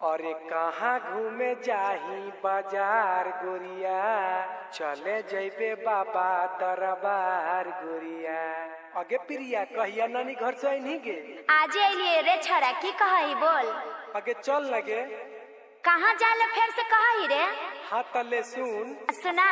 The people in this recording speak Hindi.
अरे कहाँ घूमे जाही बाज़ार गोरिया चले जैबे बाबा दरबार गोरिया अगे प्रिया कहिया नानी घर से आई गे? आज अलिए रे छोरा की कहही बोल? अगे चल लगे कहाँ जाले फिर से कहही रे? हाँ तले सुन। सुना।